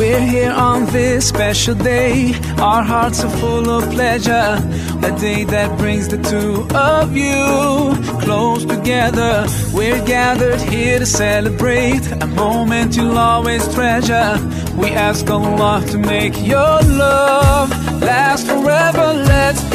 We're here on this special day. Our hearts are full of pleasure. A day that brings the two of you close together. We're gathered here to celebrate a moment you'll always treasure. We ask Allah to make your love last forever. Let's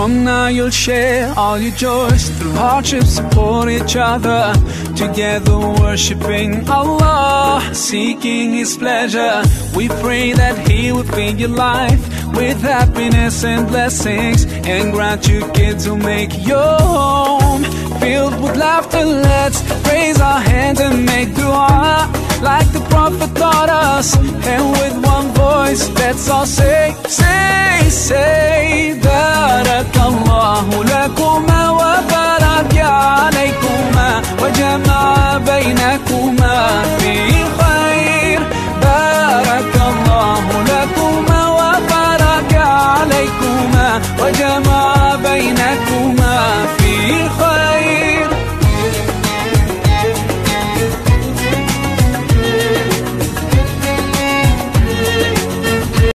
From now you'll share all your joys Through hardship support each other Together worshipping Allah Seeking His pleasure. We pray that He will fill your life With happiness and blessings And grant you kids who make your home Filled with laughter. Let's raise our hands and make dua Like the Prophet taught us And with one voice Let's all say, say, say